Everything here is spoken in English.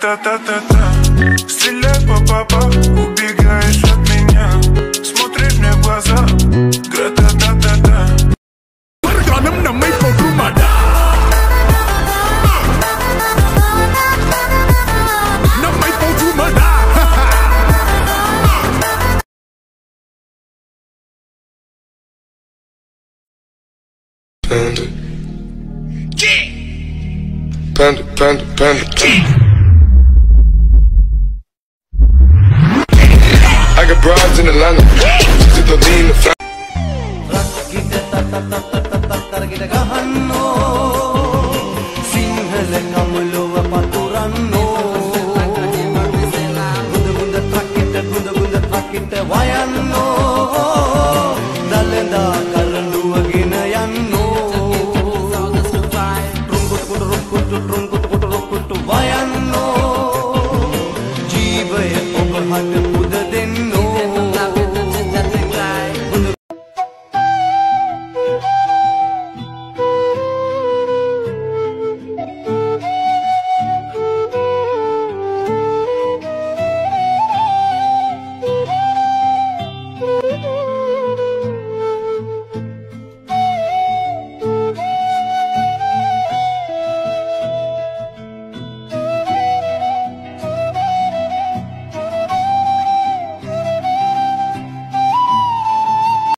Та та та та. Стреляй по папа, убегаешь от меня Смотришь мне в глаза, гра-та-та-та-та Марганам на мой на Panda. Yeah! Panda, panda, panda. Yeah. grinds in the land. to the lean the fat. Why I know